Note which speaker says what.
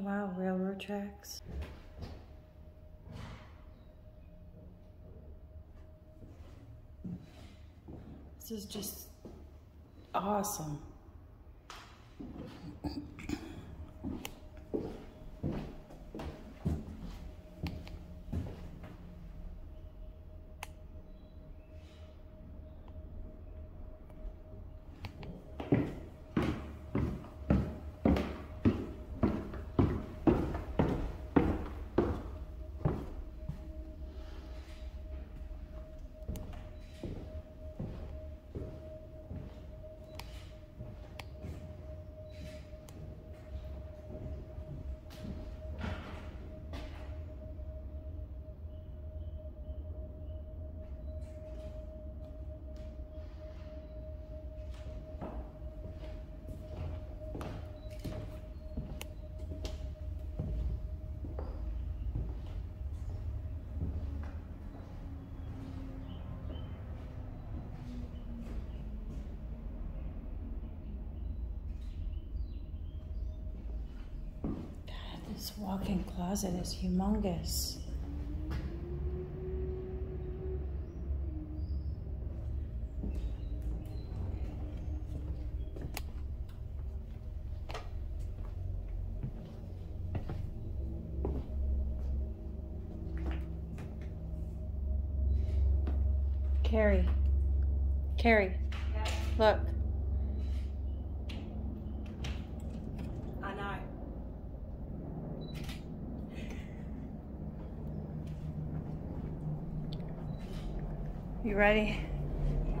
Speaker 1: Oh wow, railroad tracks. This is just awesome. This walk-in closet is humongous. Carrie. Carrie. Look. You ready? Yeah.